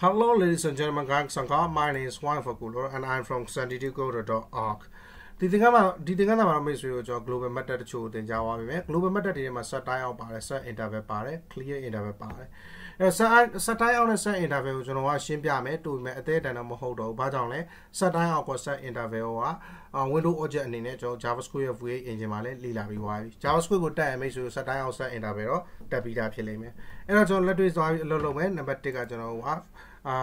Hello, ladies and gentlemen, Gang Sankar. My name is Juan Faculo, and I'm from sanditycode.org. ဒီသင်္ကန်းမှာဒီသင်္ကန်းမှာမိတ်ဆွေတို့ကျွန်တော် global method တချို့သင်ကြားသွားပြီမယ် global method တွေထဲမှာ set time out ပါတယ် set interval ပါတယ် clear interval ပါတယ် အဲ set set time out နဲ့ set interval ကိုကျွန်တော်ကရှင်းပြမယ်တူမယ်အသေးတန်တော့မဟုတ်တော့ဘူးဘာကြောင့်လဲ set time out က set interval က window object အနေနဲ့ကျွန်တော် javascript ရဲ့ v8 engine မှာလည်းလေ့လာပြီးသွားပြီ javascript ကိုတက်ရမိတ်ဆွေတို့ set time out set interval တော့တက်ပြီးသားဖြစ်လိမ့်မယ်အဲ့တော့ကျွန်တော်လက်တွေ့သွားပြီးအလုပ်လုပ်မယ်နံပါတ်1ကကျွန်တော်က အာ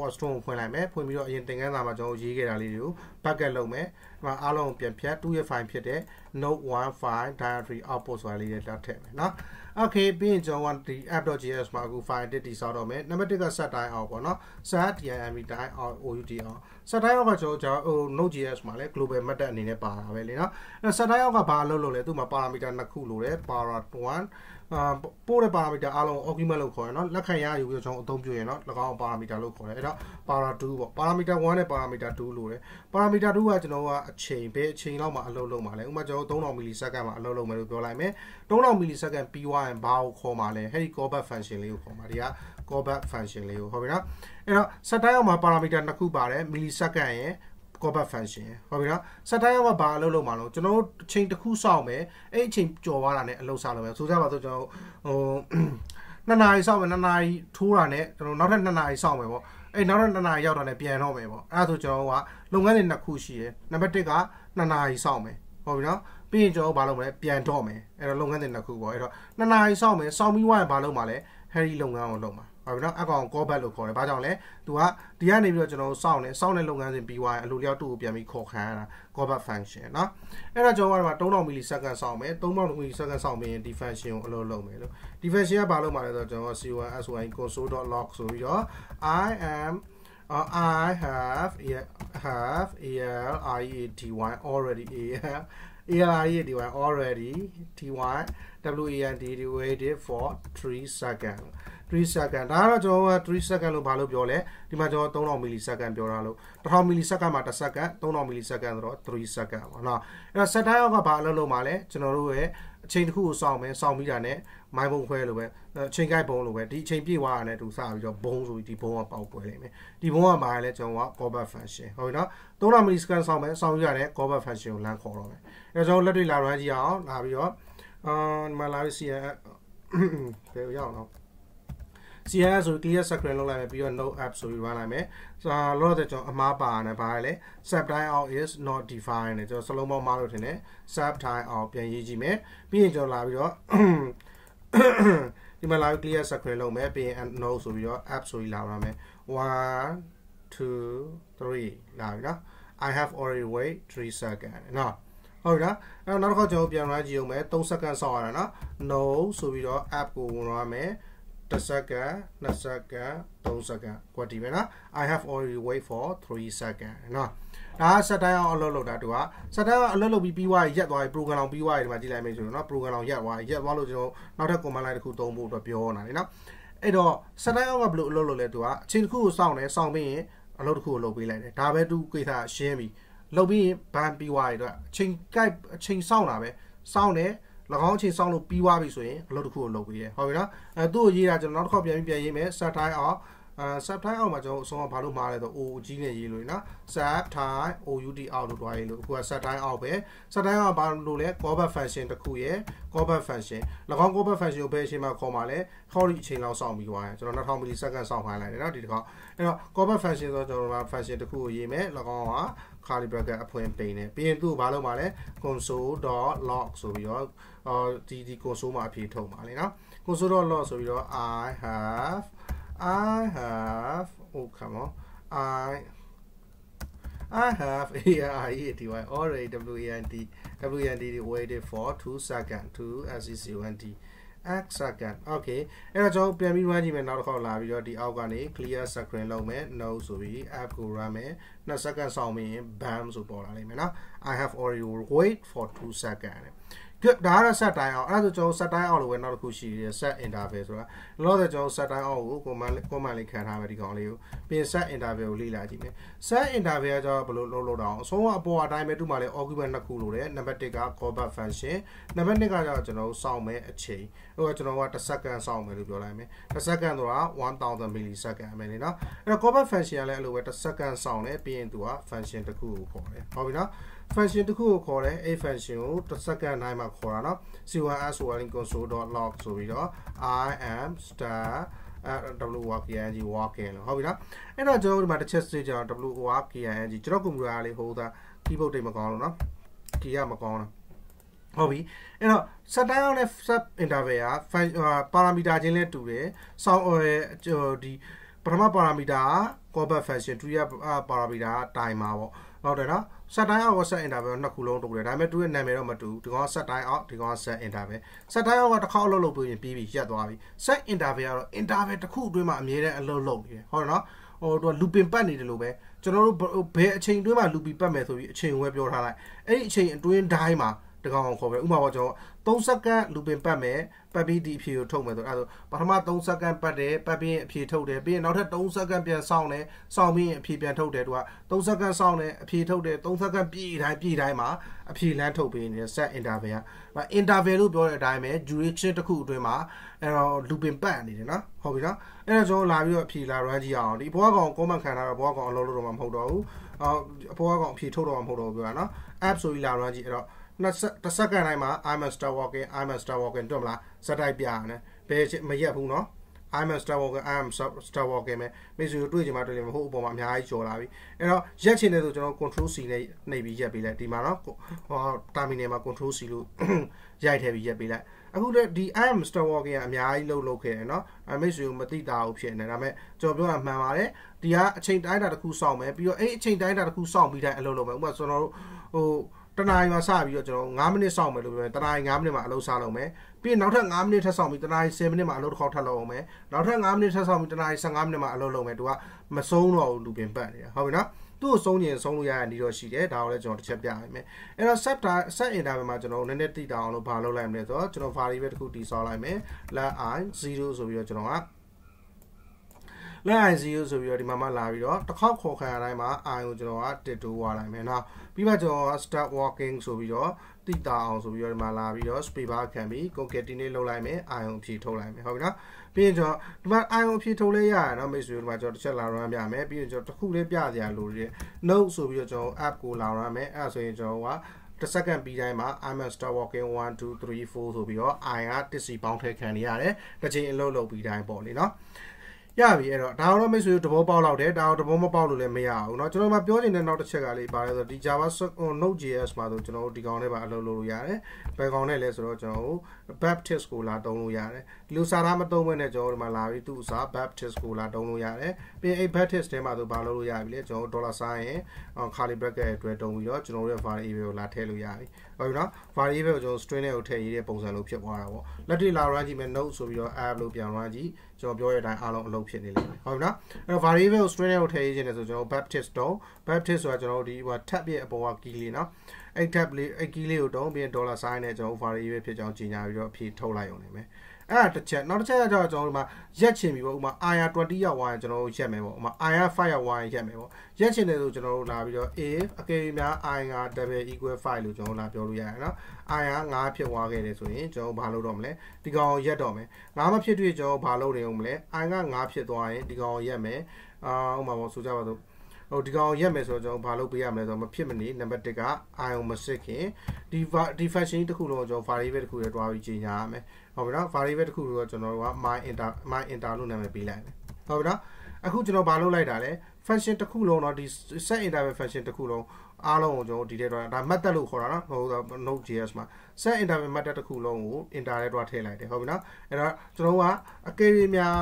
Watchstone ကိုဖွင့်လိုက်မယ်ဖွင့်ပြီးတော့အရင်သင်ခန်းစာမှာကျွန်တော်ရေးခဲ့တာလေးတွေကို bucket လုပ်မယ်ဒီမှာအားလုံးပြန်ဖြတ်2ရဲ့ file ဖြစ်တဲ့ note1 file directory output ဆိုတာလေးတွေတက်ထည့်မယ်နော် okay ပြီးရင်ကျွန်တော်ဒီ app.js မှာအခု file တစ်တည်ဆောက်တော့မယ်နံပါတ်1က set time out ပေါ့နော် set dynamic time out out out set time out ကကျွန်တော်ဟို node.js မှာလည်း global method အနေနဲ့ပါတာပဲလေနော်အဲ set time out ကဘာလုပ်လို့လဲသူ့မှာ parameter နှစ်ခုလိုတယ် para 1 အာပို့တဲ့ parameter အားလုံး argument လို့ခေါ်ရနော်လက်ခံရယူပြီးတော့ကျွန်တော်အသုံးပြုရင်နော်၎င်း parameter လို့ခေါ်တယ်အဲ့တော့ para 2ပေါ့ parameter 1နဲ့ parameter 2လို့တယ် parameter 2ကကျွန်တော်ကအချိန်ပဲအချိန်လောက်မှအလုပ်လုပ်မှာလဲဥပမာကျွန်တော်3000 millisecond မှာအလုပ်လုပ်မယ်လို့ပြောလိုက်မယ်3000 millisecond ပြီးသွားရင်ဘာကိုခေါ်မှာလဲအဲ့ဒီ callback function လေးကိုခေါ်မှာဒီက callback function လေးကိုဟုတ်ပြီနော်အဲ့တော့ set time မှာ parameter နှစ်ခုပါတယ် millisecond ရယ် callback function ဟုတ်ပြီနော် set time ကဘာအလုပ်လုပ်မှာလို့ကျွန်တော်တို့အချိန်တစ်ခုစောင့်မယ်အဲ့အချိန်ကြော်သွားတာနဲ့အလုပ်စားလုပ်မယ်ဆိုကြပါစို့ကျွန်တော်ဟိုနှစ်နာရီစောင့်မယ်နှစ်နာရီထိုးတာနဲ့ကျွန်တော်နောက်ထပ်နှစ်နာရီစောင့်မယ်ပေါ့အဲ့နောက်ထပ်နှစ်နာရီရောက်တာနဲ့ပြန်တော့မယ်ပေါ့အဲ့ဒါဆိုကျွန်တော်ကလုပ်ငန်းတွေနှစ်ခုရှိတယ်နံပါတ်1ကနှစ်နာရီစောင့်မယ်ဟုတ်ပြီနော်ပြီးရင်ကျွန်တော်ဘာလုပ်မလဲပြန်တော့မယ်အဲ့တော့လုပ်ငန်းတွေနှစ်ခုပေါ့အဲ့တော့နှစ်နာရီစောင့်မယ်စောင့်ပြီးွားရင်ဘာလုပ်မှာလဲဟယ်ရီလုပ်ငန်းကိုလုပ်မှာ ဟုတ်ပြီနော်အကောင် call back လို့ခေါ်တယ်။ဘာကြောင့်လဲ။ तू ကဒီကနေပြီးတော့ကျွန်တော်တို့စောင့်နေစောင့်တဲ့လုပ်ငန်းစဉ်ပြီးသွားရင်အလိုလျောက်သူ့ကိုပြန်ပြီးခေါ်ခံရတာ call back function နော်။အဲ့တော့ကျွန်တော်ကဒီမှာ3000 millisecond စောင့်မယ်။3000 millisecond စောင့်ပြီးရင်ဒီ function ကိုအလုပ်လုပ်မယ်လို့။ဒီ function ကဘာလုပ်မှာလဲဆိုတော့ကျွန်တော် c1 s1 console.log ဆိုပြီးတော့ i am uh, I have have al i a t y already al ARI DY already TY WAND waited for 3 second 3 second ဒါကတော့ကျွန်တော်က3 second လို့ဘာလို့ပြောလဲဒီမှာကျွန်တော်3000 millisecond ပြောတာလို့1000 millisecond မှာ1 second 3000 millisecond ဆိုတော့3 second ပေါ့နော်အဲ့တော့ set time ကဘာလို့လုပ်မှာလဲကျွန်တော်တို့ရဲ့အချိန်တစ်ခုကိုစောင့်မယ်စောင့်ပြီးတာနဲ့မိုင်းဘုံခွဲလို့ပဲအချိန်ကိုက်ဘုံလို့ပဲဒီအချိန်ပြည့်သွားတာနဲ့သူစပြီးတော့ဘုံဆိုပြီးဒီဘုံကပေါက်ကွဲလိမ့်မယ်ဒီဘုံကဘာလဲကျွန်တော်က callback function ဟုတ်ပြီနော်3000 millisecond စောင့်မယ်စောင့်ပြီးတာနဲ့ callback function ကိုလမ်းခေါ်တော့မယ်အဲ့တော့ကျွန်တော်လက်တွေ့လာ run ကြည့်အောင်လာပြီးတော့အာဒီမှာလာပြီး CN ဘယ်ရောက်တော့ CSS ဆို clear screen လုပ်လိုက်မယ်ပြီးတော့ node app ဆိုပြီး run လိုက်မယ်ဆိုတော့လောတဲ့ကျွန်တော်အမှားပါနေပါလေ sub time out is not defined နဲ့ကျွန်တော်စလုံးပေါင်းမှားလို့ထင်တယ် sub time out ပြန်ရေးကြည့်မယ်ပြီးရင်ကျွန်တော်လာပြီးတော့ဒီမှာလာပြီး clear screen လုပ်မယ်ပြီးရင် node ဆိုပြီးတော့ app ဆိုပြီးလာရမယ်1 2 3လာပြီနော် I have already wait 3 second နော်ဟုတ်လားအဲ့တော့နောက်တစ်ခါကျွန်တော်ပြန် run ကြည့်အောင်မယ်3 second စောင့်ရတာနော် no ဆိုပြီးတော့ app ကိုဝင်ရမယ် 1စက္ကန့်2စက္ကန့်3စက္ကန့်ကွက်တီပဲနော် I have already wait for 3 second နော်ဒါက set time အောင်အလုပ်လုပ်တာတူက set time အလုပ်လုပ်ပြီးပြီးွားရက်သွားပြီ program အောင်ပြီးွားပြီဒီမှာကြည့်လိုက်မယ်ဆိုတော့နော် program အောင်ရက်သွားရက်သွားလို့ကျွန်တော်နောက်ထပ် command line တစ်ခုသုံးဖို့အတွက်ပြောနေတာလေနော်အဲ့တော့ set time အောင်ကဘယ်လိုအလုပ်လုပ်လဲတူကအချိန်တစ်ခုကိုစောင့်တယ်စောင့်ပြီးရင်အလုပ်တစ်ခုကိုလုပ်ပေးလိုက်တယ်ဒါပဲသူကိစ္စရှင်းပြီလုပ်ပြီးရင်ဘန်ပြီးွားပြီတော့အချိန်ကိုက်အချိန်စောင့်တာပဲစောင့်တယ်၎ င်းအချိန်စောင့်လို့ပြီးသွားပြီဆိုရင်အလုပ်တစ်ခုကိုလုပ်ပေးတယ်ဟုတ်ပြီနော်အဲသူ့ကိုရေးတာကျွန်တော်နောက်တစ်ခေါက်ပြန်ပြီးပြန်ရေးမယ် set time off အဲ sub time အောက်မှာကျွန်တော်အဆုံးကဘာလို့မှားလဲဆို o ကြီးနဲ့ရေးလို့နော် sub time out အောက်လို့တွားရေးလို့အခုက sub time အောက်ပဲ sub time အောက်ဘာလို့လဲ callback function တစ်ခုရယ် callback function ၎င်း callback function ကိုဘယ်အချိန်မှာခေါ်မှာလဲခေါ်ဒီအချိန်လောက်စောင့်ပြီးသွားရင်ကျွန်တော်2000 millisecond စောင့်ခိုင်းလိုက်တယ်နော်ဒီတစ်ခေါက်အဲ့တော့ callback function ဆိုတော့ကျွန်တော်က function တစ်ခုကိုရေးမယ်၎င်းက curly bracket အဖွင့်ပိန်တယ်ပြီးရင်သူ့ကိုဘာလုပ်မှာလဲ console.log ဆိုပြီးတော့အော်ဒီဒီ console မှာအဖြေထုတ်မှာလေနော် console.log ဆိုပြီးတော့ i have I have oh come on I I have AIETY already WAND WAND waited for 2 second to SECUNT x second okay အဲ့တော့ကျွန်တော်ပြန်ပြီး run ကြည့်မယ်နောက်တစ်ခေါက်လာပြီးတော့ဒီအောက်ကနေ clear screen လုပ်မယ် no ဆိုပြီး app ကို run မယ်2 second စောင့်ပြီးရင် bam ဆိုပေါ်လာလိမ့်မယ်နော် I have already wait for 2 second good ဒါကတော့ set တိုင်းအောင်အဲ့ဒါဆိုကျွန်တော် set တိုင်းအောင်လို့ပဲနောက်တစ်ခုရှိတယ် set interval ဆိုတာလောလောဆယ်ကျွန်တော် set တိုင်းအောင်ကို command command လေးခံထားမယ်ဒီကောင်လေးကိုပြင် set interval ကိုလေ့လာကြည့်မယ် set interval ကကျတော့ဘယ်လိုလုပ်လို့တော့အောင်အဆုံးအပေါ်အတိုင်းပဲသူ့မှာလေ argument နှစ်ခုလို့တယ်နံပါတ်1က callback function နံပါတ်2ကကျတော့ကျွန်တော်စောင့်မယ်အချိန်ဟိုကကျွန်တော်က1 second စောင့်မယ်လို့ပြောလိုက်မယ်1 second ဆိုတာ1000 millisecond အမယ်လေနော်အဲ့တော့ callback function ကလည်းအဲ့လိုပဲ1 second စောင့်တယ်ပြီးရင်သူက function တစ်ခုကိုခေါ်တယ်ဟုတ်ပြီနော် function တစ်ခုကိုခေါ်တယ်အဲ့ function ကိုတစ်စက္ကန့်တိုင်းမှာခေါ်တာเนาะ c1s1 console.log ဆိုပြီးတော့ i am star w walk yang walking လို့ဟုတ်ပြီနော်အဲ့တော့ကျွန်တော်ဒီမှာတစ်ချက်စစ်ကြအောင် w walk yang ကျွန်တော်ကွန်ပျူတာလေးဟိုဒါ keyboard တိတ်မကောင်းလို့နော် key ကမကောင်းတော့ဟုတ်ပြီအဲ့တော့ set down နဲ့ set interval က parameter ချင်းလဲတူတယ်။ sound ဒီပထမ parameter က callback function ဒုတိယ parameter က timer ပေါ့ ဟုတ်တယ်နော် set time out က set interval နှစ်ခုလုံးတူတယ်ဒါပေမဲ့သူ့ရဲ့နာမည်တော့မတူဒီကောင်က set time out ဒီကောင်က set interval set time out ကတစ်ခါအလုပ်လုပ်ပြီးရင်ပြီးပြီရက်သွားပြီ set interval ကတော့ interval တစ်ခုအတွင်းမှာအမြဲတမ်းအလုပ်လုပ်နေတယ်ဟုတ်တယ်နော်ဟိုသူက looping ပတ်နေတယ်လို့ပဲကျွန်တော်တို့ဘယ်အချိန်အတွင်းမှာ looping ပတ်မယ်ဆိုပြီးအချိန်ဝဲပြောထားလိုက်အဲ့ဒီအချိန်အတွင်းတိုင်းမှာတကောင်ခေါ်ပဲဥပမာပေါ့ကျွန်တော် 3စက္ကန့် looping ပတ်မယ်ပတ်ပြီးဒီအဖြေကိုထုတ်မယ်ဆိုအဲဆိုပထမ3စက္ကန့်ပတ်တယ်ပတ်ပြီးအဖြေထုတ်တယ်ပြီးရင်နောက်ထပ်3စက္ကန့်ပြန်စောင့်တယ်စောင့်ပြီးအဖြေပြန်ထုတ်တယ်သူက3စက္ကန့်စောင့်တယ်အဖြေထုတ်တယ်3စက္ကန့်ပြည့်တိုင်းပြည့်တိုင်းမှာအဖြေလမ်းထုတ်ပေးနေ set interval က interval လို့ပြောတဲ့အတိုင်းပဲ duration တစ်ခုအတွင်းမှာအဲတော့ looping ပတ်နေတယ်နော်ဟုတ်ပြီနော်အဲ့တော့ကျွန်တော်လာပြီးတော့အဖြေလာ run ကြည့်အောင်ဒီဘွားကောင် comment ခံထားတော့ဘွားကောင်အလုပ်လုပ်တော့မှမဟုတ်တော့ဘူးအော်ဘွားကောင်အဖြေထုတ်တော့မှမဟုတ်တော့ဘူးပြောတာနော် app ဆိုပြီးလာ run ကြည့်အဲ့တော့ တစ်စက္ကန့်တိုင်းမှာ I'm a star walking I'm a star walking တွေ့မလားစက်တိုက်ပြရတယ်ဘယ်မရက်ဘူးနော် I'm a star walking I'm star walking ပဲမိတ်ဆွေတို့တွေ့ကြမှာတွေ့လိမ့်မယ်ဟိုအပေါ်မှာအများကြီးကျော်လာပြီအဲ့တော့ရက်ချင်တယ်ဆိုကျွန်တော် control C နဲ့နှိပ်ပြီးရက်ပေးလိုက်ဒီမှာနော်ဟော terminal မှာ control C လို့ရိုက်ထည့်ပြီးရက်ပေးလိုက်အခုလည်းဒီ I'm star walking ကအများကြီးလှုပ်လှုပ်ခဲ့တယ်နော်အမိတ်ဆွေကိုမသိတာဘူးဖြစ်နေဒါပေမဲ့ကျွန်တော်ပြောတာမှန်ပါတယ်ဒီကအချိန်တိုင်းတာတစ်ခုစောင့်မယ်ပြီးတော့အဲ့အချိန်တိုင်းတာတစ်ခုစောင့်ပြီးတိုင်းအလုပ်လုပ်မယ်ဥပမာကျွန်တော်တို့ဟို တနားရီမှာစပြီးတော့ကျွန်တော်9မိနစ်စောင့်မယ်လို့ပြောရင်တနားရီ9မိနစ်မှာအလုပ်စလုပ်မယ်ပြီးရင်နောက်ထပ်9မိနစ်ထပ်စောင့်ပြီးတနားရီ10မိနစ်မှာအလုပ်တစ်ခေါက်ထပ်လုပ်အောင်မယ်နောက်ထပ်9မိနစ်ထပ်စောင့်ပြီးတနားရီ15မိနစ်မှာအလုပ်လုပ်မယ်သူကမဆုံးတော့ဘူးလူပင်ပတ်နေတာဟုတ်ပြီနော်သူ့ကိုဆုံးရင်ဆုံးလို့ရတဲ့နေတော့ရှိတယ်ဒါကိုလည်းကျွန်တော်တစ်ချက်ပြရမယ်အဲ့တော့ set set interval မှာကျွန်တော်နည်းနည်းတိတောင်အောင်လို့ဘာလုပ်လိုက်မလဲဆိုတော့ကျွန်တော် variable တစ်ခုတည်ဆောက်လိုက်မယ် let i 0ဆိုပြီးတော့ကျွန်တော်က လက် i 0ဆိုပြီးတော့ဒီမှာမှလာပြီးတော့တစ်ခေါက်ခေါ်ခံရတိုင်းမှာ i ကိုကျွန်တော်ကတစ်တိုးသွားလိုက်မယ်နော်ပြီးမှကျွန်တော်က start walking ဆိုပြီးတော့တိတာအောင်ဆိုပြီးတော့ဒီမှာလာပြီးတော့ space bar ခံပြီး concatenate လုပ်လိုက်မယ် i ကိုဖြည့်ထုတ်လိုက်မယ်ဟုတ်ပြီနော်ပြီးရင်ကျွန်တော်ဒီမှာ i ကိုဖြည့်ထုတ်လဲရရနော်မိတ်ဆွေတို့ဒီမှာကျွန်တော်တစ်ချက်လာ run ပြမယ်ပြီးရင်ကျွန်တော်တစ်ခုလေးပြစရာလိုတယ် note ဆိုပြီးတော့ကျွန်တော် app ကိုလာ run မယ်အဲ့ဒါဆိုရင်ကျွန်တော်ကတစ်စက္ကန့်ပြီးတိုင်းမှာ I'm a star walking 1 2 3 4ဆိုပြီးတော့ I ကတစ်စီပေါင်းထည့်ခံနေရတယ်တစ်ချိန်အလုပ်လုပ်ပြီးတိုင်းပေါ့လေနော် ရပြီအဲ့တော့ဒါတော့မိတ်ဆွေတို့တဘောပေါက်လောက်တယ်ဒါတော့တဘောမပေါက်လို့လည်းမရဘူးเนาะကျွန်တော်မှပြောချင်တဲ့နောက်တစ်ချက်ကလေးပါလဲဆိုတော့ဒီ Java Node.js မှာဆိုကျွန်တော်တို့ဒီကောင်နဲ့ပါအလုပ်လုပ်လို့ရတယ်ဘယ်ကောင်နဲ့လဲဆိုတော့ကျွန်တော်တို့ Baptist ကိုလာတုံးလို့ရတယ်ဒီလိုစာသားမတုံးဘဲနဲ့ကျွန်တော်တို့ဒီမှာလာပြီးသူ့စာ Baptist ကိုလာတုံးလို့ရတယ်ပြီးရင်အဲ့ Baptist ထဲမှာဆိုဘာလုပ်လို့ရပြီလဲကျွန်တော်တို့ dollar sign ရဲ့ curly bracket အတွဲတုံးပြီးတော့ကျွန်တော်တို့ရဲ့ variable ကိုလာထည့်လို့ရပြီ ဟုတ်ပြီနော် variable ကိုကျွန်တော် string နဲ့ကိုထည့်ရေးတဲ့ပုံစံလို့ဖြစ်သွားတာပေါ့လက်တွေ့လာ run ကြည့်မယ် node ဆိုပြီးတော့ app လို့ပြန် run ကြည့်ကျွန်တော်ပြောရတဲ့အတိုင်းအားလုံးအလုပ်ဖြစ်နေလိမ့်မယ်ဟုတ်ပြီနော်အဲ့တော့ variable ကို string နဲ့ကိုထည့်ရေးခြင်းလဲဆိုကျွန်တော် baptist တုံး baptist ဆိုတာကျွန်တော်တို့ဒီဟို tab ရဲ့အပေါ်က key လေးနော်အဲ့ tab လေးအဲ့ key လေးကိုတုံးပြီးရင် dollar sign နဲ့ကျွန်တော် variable ဖြစ်ကြောင်းကြီးညာပြီးတော့အဖြေထုတ်လိုက်အောင်နေမယ် အဲ့ဒါတစ်ချက်နောက်တစ်ချက်ကကျတော့ကျွန်တော်တို့မှာရက်ချင်ပြီပေါ့ဥမာ IR 20ရောက်သွားရင်ကျွန်တော်တို့ရက်မယ်ပေါ့ဥမာ IR 5ရောက်သွားရင်ရက်မယ်ပေါ့ရက်ချင်တယ်ဆိုကျွန်တော်တို့လာပြီးတော့ if အကယ်၍များ IR double equal 5လို့ကျွန်တော်လာပြောလို့ရတယ်နော် IR 5ဖြစ်သွားခဲ့တယ်ဆိုရင်ကျွန်တော်ဘာလုပ်တော့မလဲဒီကောင်ရက်တော့မယ်5မဖြစ်တွေ့ကျွန်တော်ဘာလုပ်နေအောင်မလဲ I က5ဖြစ်သွားရင်ဒီကောင်ရက်မယ်အာဥမာပေါ့ဆိုကြပါစို့ ဟိုဒီကောင်ရက်မယ်ဆိုတော့ကျွန်တော်ဘာလုပ်ပေးရမလဲဆိုတော့မဖြစ်မနေနံပါတ်1က ion မစစ်ခင်ဒီဒီ function တစ်ခုလုံးကိုကျွန်တော် variable တစ်ခုနဲ့တွားပြီးကြီးညာရမယ်ဟုတ်ပြီနော် variable တစ်ခုကိုကျွန်တော်တို့က my enter my enter လို့နာမည်ပေးလိုက်မယ်ဟုတ်ပြီနော်အခုကျွန်တော်ဘာလုပ်လိုက်တာလဲ function တစ်ခုလုံးတော့ဒီ set interval function တစ်ခုလုံး အားလုံးကိုကျွန်တော်ဒီထဲတော့ဒါ method လို့ခေါ်တာနော်ဟို node.js မှာ set interval method တစ်ခုလုံးကို enter ထဲတော့ထည့်လိုက်တယ်ဟုတ်ပြီနော်အဲ့တော့ကျွန်တော်ကအကယ်၍များ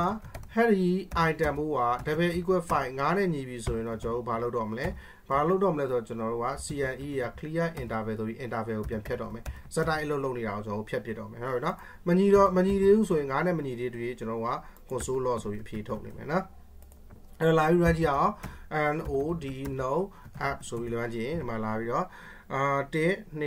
Harry item ဘိုးက double equal 5 9နဲ့ညီပြီဆိုရင်တော့ကျွန်တော်ဘာလုပ်တော့မလဲဘာလုပ်တော့မလဲဆိုတော့ကျွန်တော်တို့က CNE ရ clear interval ဆိုပြီး interval ကိုပြန်ဖြတ်တော့မယ်ဇက်တိုင်းအလုပ်လုပ်နေတာကိုကျွန်တော်ဖြတ်ပြတော့မယ်ဟုတ်နော်မညီတော့မညီသေးဘူးဆိုရင်9နဲ့မညီသေးတွေကျွန်တော်က console log ဆိုပြီးအဖြေထုတ်နေမယ်နော်အဲ့တော့လာပြီး run ကြည့်အောင် nod no app ဆိုပြီး run ကြည့်ရင်ဒီမှာလာပြီးတော့အာ1 2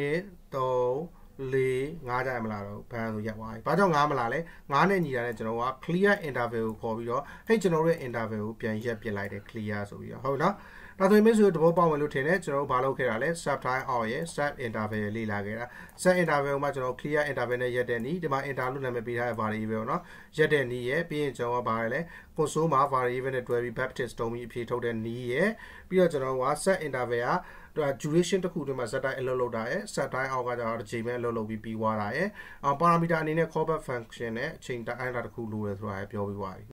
3လေးငါးကြရမလားတော့ဘန်ဆိုရက်သွားပြီ။ဘာကြောင့်ငါးမလားလဲ။ငါးနဲ့ညီတာနဲ့ကျွန်တော်က clear interval ကိုခေါ်ပြီးတော့ဟဲ့ကျွန်တော်တို့ရဲ့ interval ကိုပြန်ရက်ပစ်လိုက်တယ် clear ဆိုပြီးတော့ဟုတ်နော်။ ဒါဆိုရင်မင်းဆိုတဘောပေါက်ဝင်လို့ထင်တယ်ကျွန်တော်တို့ဘာလုပ်ခဲ့တာလဲ sub time out ရဲ့ sub interval လေ့လာခဲ့တာ set interval မှာကျွန်တော် clear interval နဲ့ရက်တဲ့နီးဒီမှာ inter လို့နာမည်ပေးထားတဲ့ variable เนาะရက်တဲ့နီးရဲ့ပြီးရင်ကျွန်တော်ကဘာလဲ console မှာ variable နဲ့တွဲပြီး baptist တုံးပြီးအဖြေထုတ်တဲ့နီးရဲ့ပြီးတော့ကျွန်တော်က set interval က duration တစ်ခုတည်းမှာ set time အလုပ်လုပ်တာရဲ့ set time out ကကျတော့တစ်ချိန်ပဲအလုပ်လုပ်ပြီးပြီးသွားတာရဲ့ parameter အနေနဲ့ callback function နဲ့အချိန်တိုင်းအတာတစ်ခုလိုတယ်ဆိုတာပြောပြီးသွားပြီ